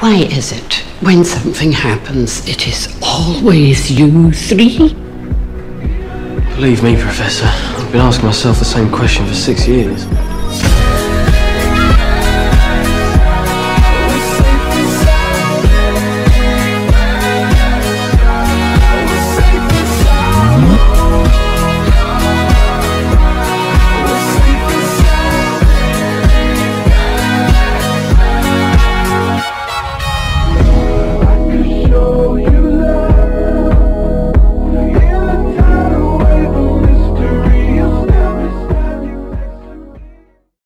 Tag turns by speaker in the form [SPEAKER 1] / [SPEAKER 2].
[SPEAKER 1] Why is it when something happens, it is always you three?
[SPEAKER 2] Believe me, Professor, I've been asking myself the same question for six years.